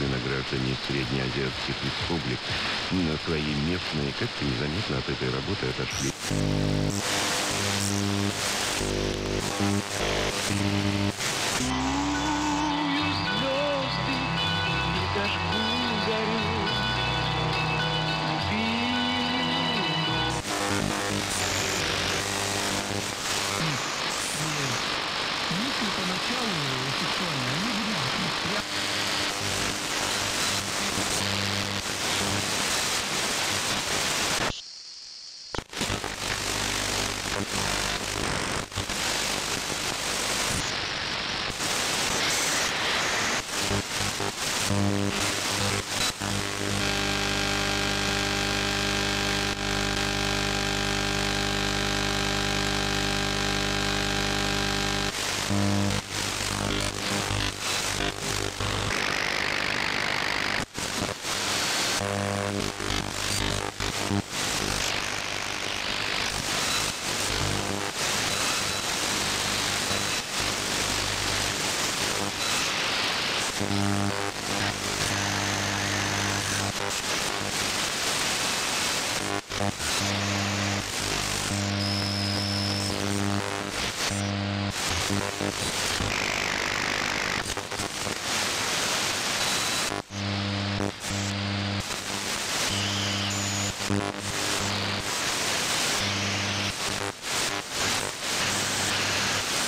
преимущественно граждане среднеазиатских республик, на свои местные как-то незаметно от этой работы отошли.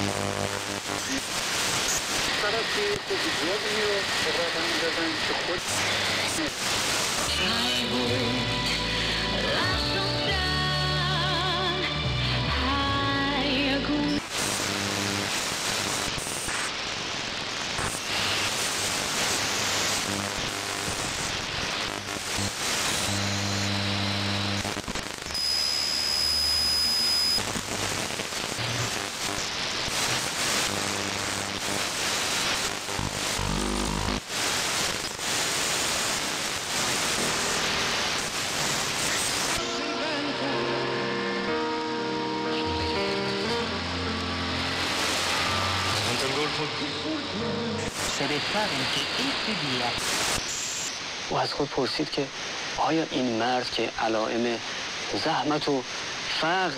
I will و از خود پرسید که آیا این مرد که علائم زحمت و فقر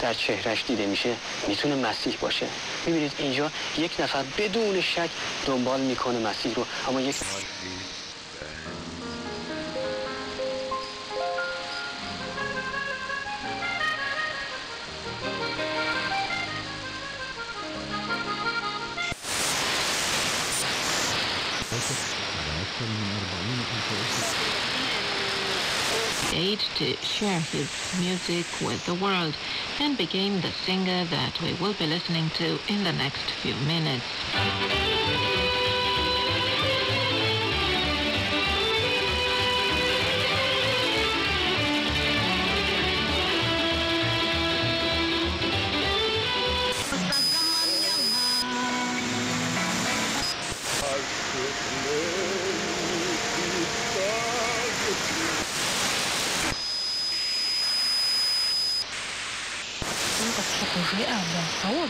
در چهرش دیده میشه می‌تونه مسیح باشه؟ می‌بینید اینجا یک نفر بدون شک دنبال می‌کنه مسیح رو اما یک to share his music with the world and became the singer that we will be listening to in the next few minutes.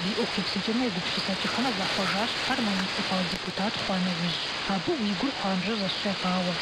биооксижені гупшисатихына захожаш ар муниципал депутат хуанавиж абы уйгур хуанжы зашегъауэ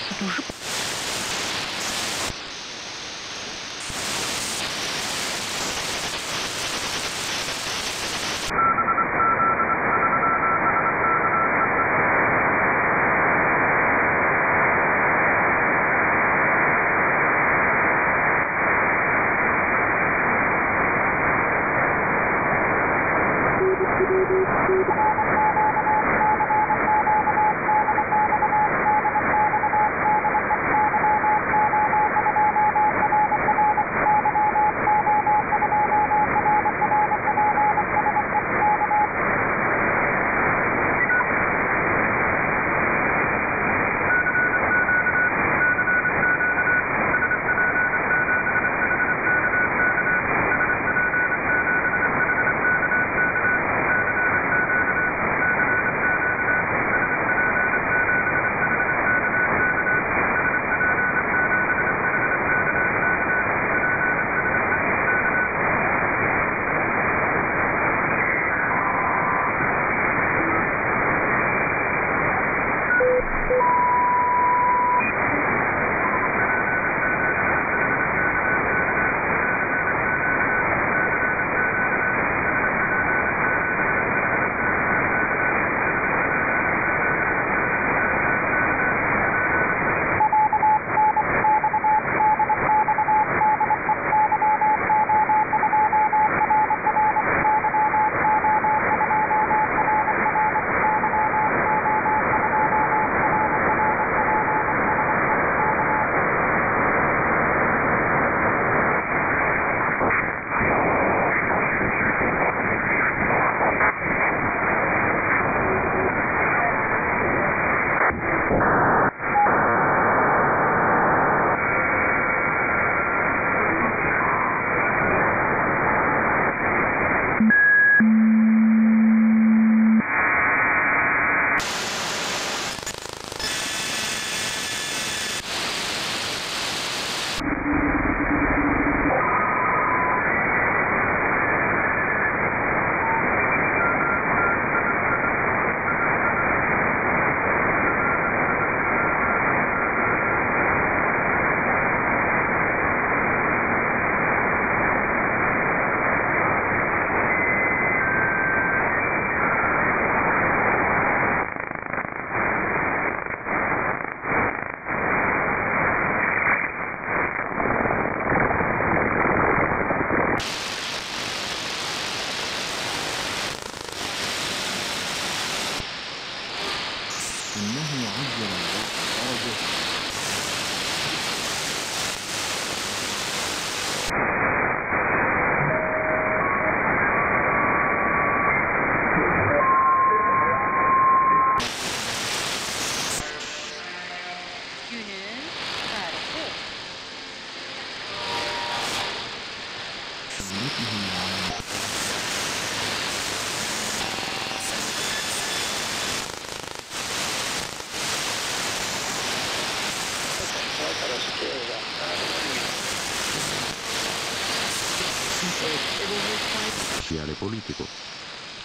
político.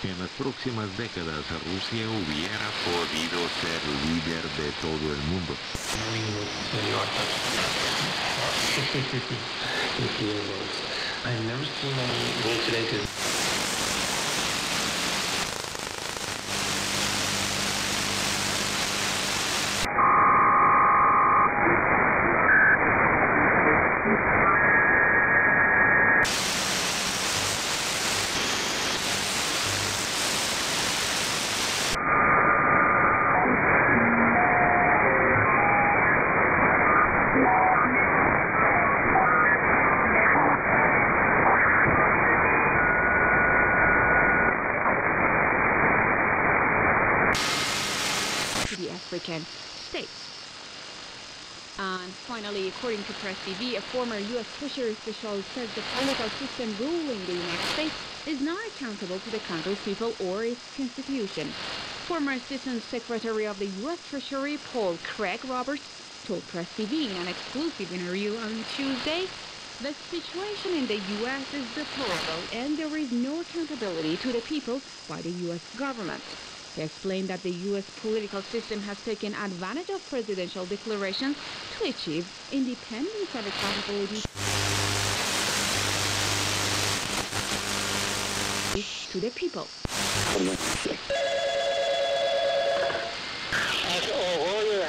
En las próximas décadas Rusia hubiera podido ser líder de todo el mundo. I've never seen any ventilators. to the African states. And finally, according to Press TV, a former U.S. Treasury official says the political system ruling the United States is not accountable to the country's people or its constitution. Former Assistant Secretary of the U.S. Treasury, Paul Craig Roberts, told Press TV in an exclusive interview on Tuesday the situation in the U.S. is deplorable and there is no accountability to the people by the U.S. government. He explained that the U.S. political system has taken advantage of presidential declarations to achieve independence and accountability to the people. از آقای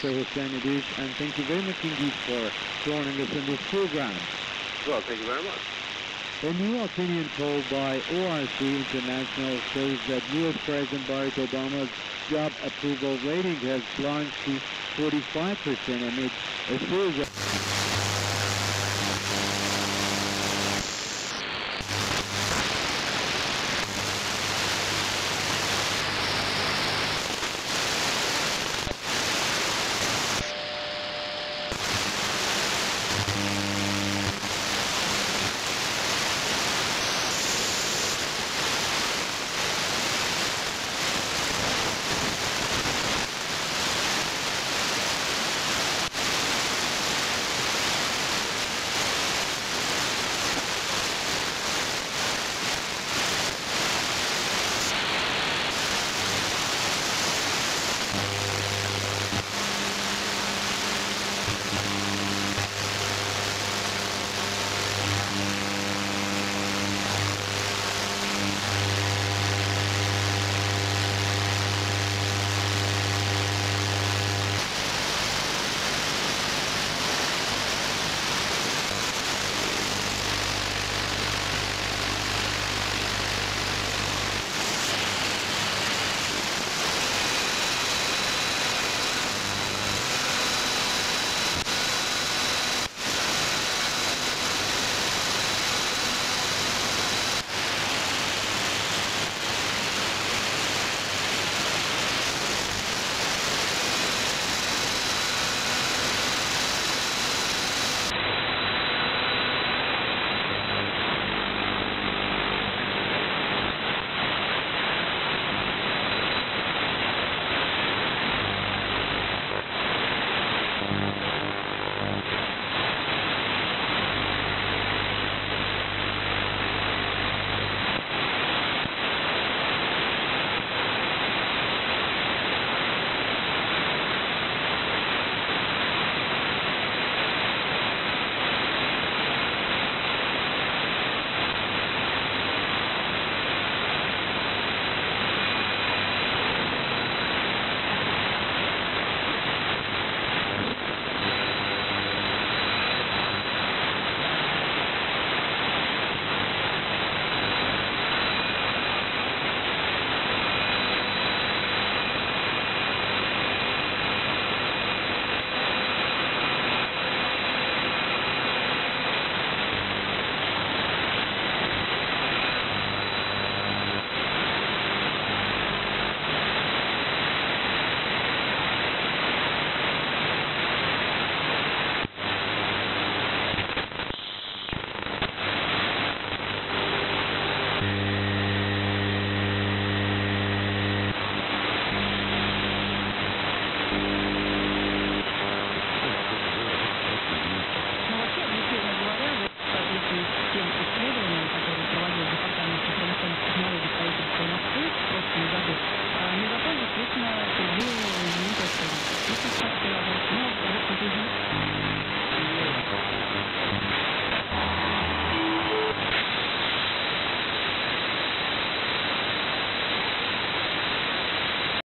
Mr. Hussein and thank you very much indeed for joining us in this program. Well, thank you very much. A new opinion poll by ORC International shows that U.S. President Barack Obama's job approval rating has plunged to 45% amid a series of